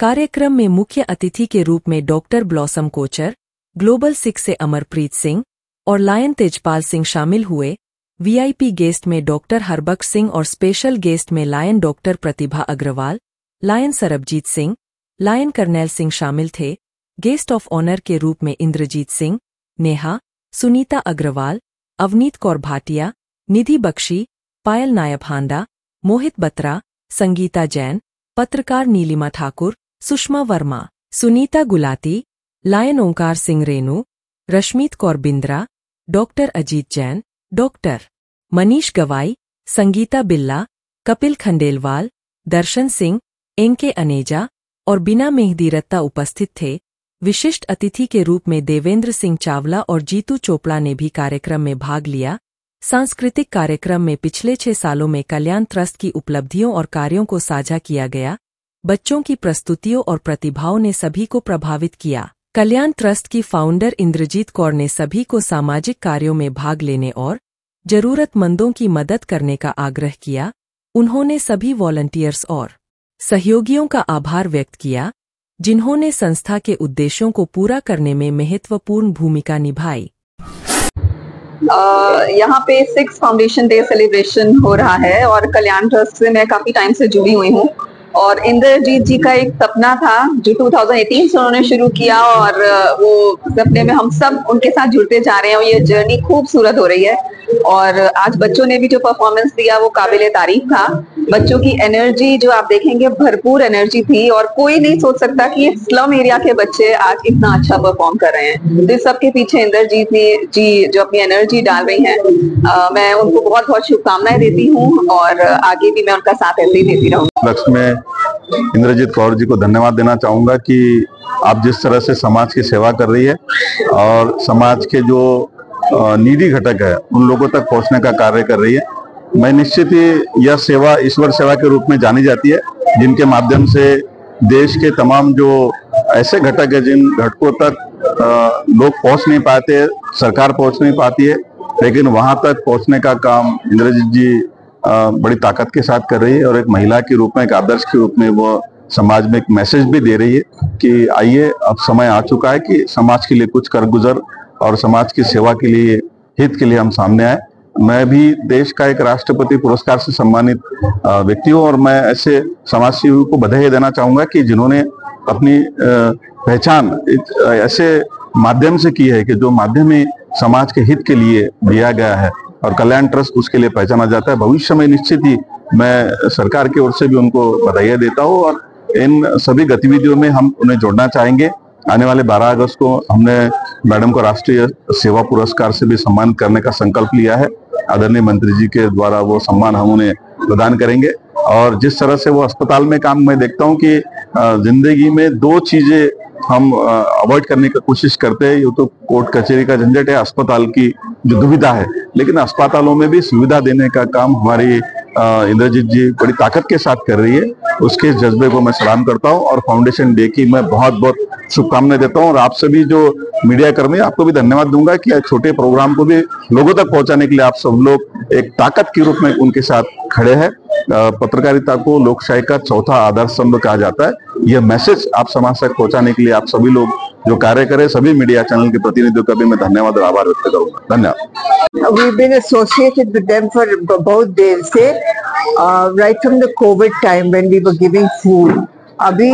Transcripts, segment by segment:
कार्यक्रम में मुख्य अतिथि के रूप में doctor Blossom Kochar, global six से अमरप्रीत सिंह और लायन तेजपाल सिंह शामिल हुए। वीआईपी गेस्ट में डॉक्टर हरबख्श सिंह और स्पेशल गेस्ट में lion doctor Pratibha Agarwal, lion Sarabjit Singh, lion Karnail Singh शामिल थे। गेस्ट ऑफ़ ऑनर के रूप में इंद्रजीत सिंह, नेहा, सुनीता अग्रवाल, अवनीत कौर भाटिया, निधि बख्शी, पायल नायब हांडा, मोहित बत्रा, संगीता जैन, पत्रकार Neelima Thakur Sushma Verma, Sunita Gulati, lion Onkar Singh Renu, Rashmeet Kaur Bindra, doctor Ajit Jain, doctor Manish Gawai, Sangeeta Billa, Kapil Khandelwal, Darshan Singh, NK Aneja और बिना मेहदी रत्ता उपस्थित थे। विशिष्ट अतिथि के रूप में देवेंद्र सिंह चावला और जीतू चोपड़ा ने भी कार्यक्रम में भाग लिया। सांस्कृतिक कार्यक्रम में पिछले छह सालों में कल्याण ट्रस्ट की उपलब्धियों और कार्यों को साझा किया गया। बच्चों की प्रस्तुतियों और प्रतिभाओं ने सभी को प्रभावित किया। कल्याण ट्रस्ट की फाउंडर इंद्रजीत कौर ने सभी को सामाजिक कार्यों में भाग लेने और जरूरतमंदों की मदद करने का आग्रह किया। उन्होंने सभी वॉलंटियर्स और सहयोगियों का आभार व्यक्त किया, जिन्होंने संस्था के उद्देश्यों को पूरा करने में महत्वपूर्ण भूमिका निभाई। यहाँ पे सिक्स फाउंडेशन डे सेलिब्रेशन हो रहा है और कल्याण ट्रस्ट से मैं काफ़ी टाइम से जुड़ी हुई हूँ। और इंद्रजीत जी का एक सपना था, जो 2018 से उन्होंने शुरू किया और वो सपने में हम सब उनके साथ जुड़ते जा रहे हैं और ये जर्नी खूबसूरत हो रही है। और आज बच्चों ने भी जो परफॉर्मेंस दिया, वो काबिल तारीफ़ था। बच्चों की एनर्जी जो आप देखेंगे, भरपूर एनर्जी थी और कोई नहीं सोच सकता कि स्लम एरिया के बच्चे आज इतना अच्छा परफॉर्म कर रहे हैं। तो इस सबके पीछे इंद्रजीत जी, जो अपनी एनर्जी डाल रही हैं मैं उनको बहुत बहुत शुभकामनाएँ देती हूँ और आगे भी मैं उनका साथ ऐसे ही देती रहूँ में इंद्रजीत कौर जी को धन्यवाद देना चाहूँगा कि आप जिस तरह से समाज की सेवा कर रही है और समाज के जो निधि घटक है, उन लोगों तक पहुँचने का कार्य कर रही है। मैं निश्चित ही यह सेवा ईश्वर सेवा के रूप में जानी जाती है, जिनके माध्यम से देश के तमाम जो ऐसे घटक है, जिन घटकों तक लोग पहुँच नहीं पाते, सरकार पहुँच नहीं पाती है, लेकिन वहाँ तक पहुँचने का काम इंद्रजीत जी बड़ी ताकत के साथ कर रही है और एक महिला के रूप में, एक आदर्श के रूप में वो समाज में एक मैसेज भी दे रही है कि आइए, अब समय आ चुका है कि समाज के लिए कुछ कर गुजर और समाज की सेवा के लिए, हित के लिए हम सामने आए। मैं भी देश का एक राष्ट्रपति पुरस्कार से सम्मानित व्यक्ति हूँ और मैं ऐसे समाज सेवी को बधाई देना चाहूँगा कि जिन्होंने अपनी पहचान ऐसे माध्यम से की है कि जो माध्यम ही समाज के हित के लिए दिया गया है। और कल्याण ट्रस्ट उसके लिए पहचाना जाता है। भविष्य में निश्चित ही मैं सरकार की ओर से भी उनको बधाइयाँ देता हूँ और इन सभी गतिविधियों में हम उन्हें जोड़ना चाहेंगे। आने वाले 12 अगस्त को हमने मैडम को राष्ट्रीय सेवा पुरस्कार से भी सम्मानित करने का संकल्प लिया है। आदरणीय मंत्री जी के द्वारा वो सम्मान हम उन्हें प्रदान करेंगे। और जिस तरह से वो अस्पताल में काम मैं देखता हूँ कि ज़िंदगी में दो चीज़ें हम अवॉइड करने की कोशिश करते हैं। ये तो कोर्ट कचहरी का झंझट है, अस्पताल की दुविधा है। लेकिन अस्पतालों में भी सुविधा देने का काम हमारी इंद्रजीत जी बड़ी ताकत के साथ कर रही है। उसके जज्बे को मैं सलाम करता हूँ और फाउंडेशन डे की मैं बहुत बहुत शुभकामनाएँ देता हूँ। और आप सभी जो मीडिया कर्मी आपको भी धन्यवाद दूँगा कि छोटे प्रोग्राम को भी लोगों तक पहुँचाने के लिए आप सब लोग एक ताकत के रूप में उनके साथ खड़े हैं। पत्रकारिता को लोकशाही का चौथा आधार स्तंभ कहा जाता है। यह मैसेज आप समाज तक पहुँचाने के लिए आप सभी लोग जो कार्य करें सभी मीडिया चैनल के प्रतिनिधियों का भी मैं धन्यवाद और आभार व्यक्त करूँगा। धन्यवाद। We've been associated with them for बहुत देर से। Uh, right from the COVID time when we were giving food. Abhi,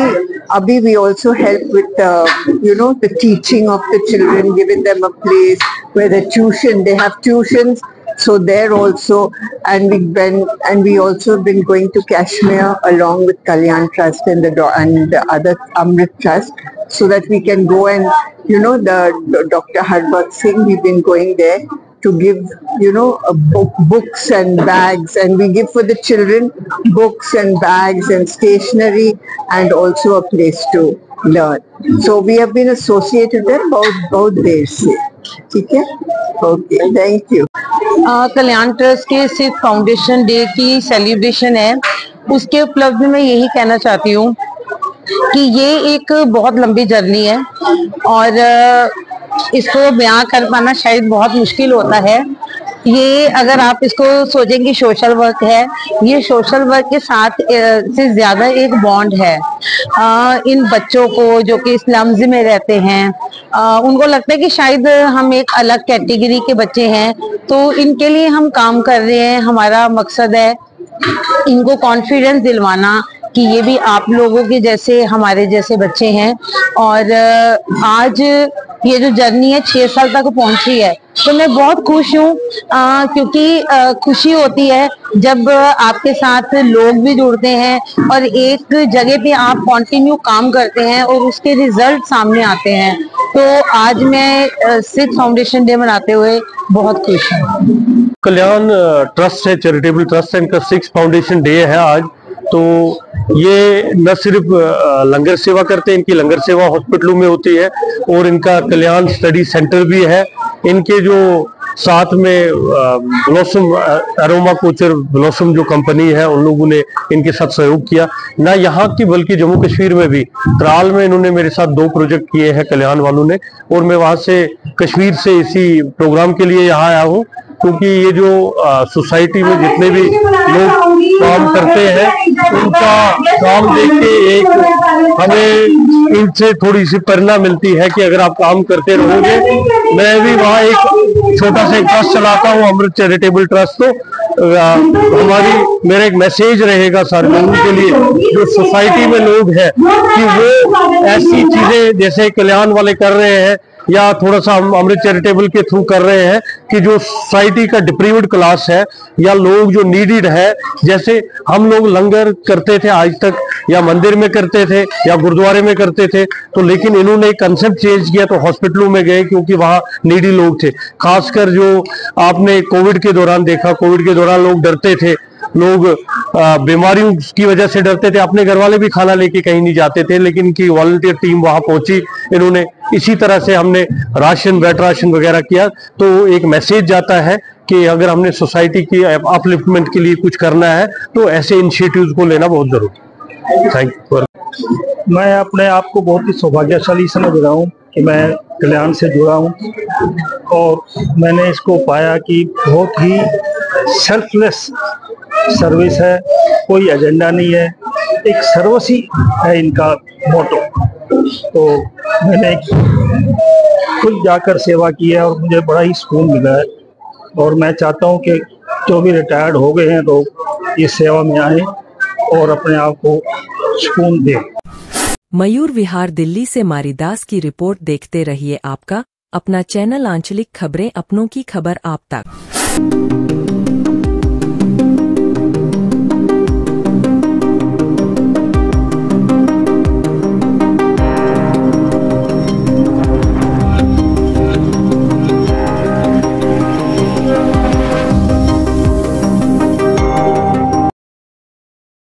Abhi we also help with uh, you know the teaching of the children, giving them a place where the tuition they have tuitions so there also and we been and we also been going to Kashmir along with Kalyan Trust and the and the other Amrit Trust so that we can go and you know the, the Dr. Harbhat Singh we've been going there to give you know book, books and bags and we give for the children books and bags and stationery and also a place to learn so we have been associated there both both days ठीक है okay thank you Kalyan trust के सिर्फ़ foundation day की celebration है उसके उपलब्ध में यही कहना चाहती हूँ कि ये एक बहुत लंबी जर्नी है और इसको बयां कर पाना शायद बहुत मुश्किल होता है। ये अगर आप इसको सोचेंगे सोशल वर्क है ये सोशल वर्क के साथ से ज़्यादा एक बॉन्ड है। आ, इन बच्चों को जो कि स्लम्स में रहते हैं आ, उनको लगता है कि शायद हम एक अलग कैटेगरी के बच्चे हैं तो इनके लिए हम काम कर रहे हैं। हमारा मकसद है इनको कॉन्फिडेंस दिलवाना कि ये भी आप लोगों के जैसे हमारे जैसे बच्चे हैं। और आज ये जो जर्नी है छह साल तक पहुँची है। तो मैं बहुत खुश हूँ क्योंकि आ, खुशी होती है जब आपके साथ लोग भी जुड़ते हैं और एक जगह पे आप कंटिन्यू काम करते हैं और उसके रिज़ल्ट सामने आते हैं। तो आज मैं सिख फाउंडेशन डे मनाते हुए बहुत खुश हूँ। कल्याण ट्रस्ट है चैरिटेबल ट्रस्ट है इनका सिक्स फाउंडेशन डे है आज। तो ये न सिर्फ़ लंगर सेवा करते हैं, इनकी लंगर सेवा हॉस्पिटलों में होती है और इनका कल्याण स्टडी सेंटर भी है। इनके जो साथ में ब्लॉसम अरोमा कोचर ब्लॉसम जो कंपनी है, उन लोगों ने इनके साथ सहयोग किया। ना यहाँ की, बल्कि जम्मू कश्मीर में भी। त्राल में इन्होंने मेरे साथ दो प्रोजेक्ट किए हैं, कल्याण वालों ने। और मैं वहाँ से कश्मीर से इसी प्रोग्राम के लिए यहाँ आया हूँ। क्योंकि ये जो सोसाइटी में जितने भी लोग काम करते हैं उनका काम देख के एक हमें इनसे थोड़ी सी प्रेरणा मिलती है कि अगर आप काम करते रहोगे मैं भी वहाँ एक छोटा सा ट्रस्ट चलाता हूँ अमृत चैरिटेबल ट्रस्ट तो हमारी मेरा एक मैसेज रहेगा सर लोगों के लिए जो सोसाइटी में लोग हैं कि वो ऐसी चीज़ें जैसे कल्याण वाले कर रहे हैं या थोड़ा सा हम अमृत चैरिटेबल के थ्रू कर रहे हैं कि जो सोसाइटी का डिप्रीव्ड क्लास है या लोग जो नीडिड है, जैसे हम लोग लंगर करते थे आज तक, या मंदिर में करते थे, या गुरुद्वारे में करते थे तो लेकिन इन्होंने एक कंसेप्ट चेंज किया तो हॉस्पिटलों में गए क्योंकि वहाँ नीडी लोग थे। खासकर जो आपने कोविड के दौरान देखा कोविड के दौरान लोग डरते थे। लोग बीमारियों की वजह से डरते थे। अपने घर वाले भी खाना लेके कहीं नहीं जाते थे, लेकिन इनकी वॉलंटियर टीम वहाँ पहुँची। इन्होंने इसी तरह से हमने राशन वेट राशन वगैरह किया। तो एक मैसेज जाता है कि अगर हमने सोसाइटी की अपलिफ्टमेंट के लिए कुछ करना है तो ऐसे इनिशिएटिव्स को लेना बहुत ज़रूरी थैंक यू मैं अपने आप को बहुत ही सौभाग्यशाली समझ रहा हूँ कि मैं कल्याण से जुड़ा हूँ और मैंने इसको पाया कि बहुत ही सेल्फलेस सर्विस है, कोई एजेंडा नहीं है, एक सर्वसी है इनका मोटो तो मैंने खुद जाकर सेवा की है और मुझे बड़ा ही सुकून मिला है। और मैं चाहता हूँ कि जो भी रिटायर्ड हो गए हैं तो इस सेवा में आए और अपने आप को सुकून दें। मयूर विहार दिल्ली से मारीदास की रिपोर्ट देखते रहिए आपका। अपना चैनल आंचलिक खबरें अपनों की खबर आप तक।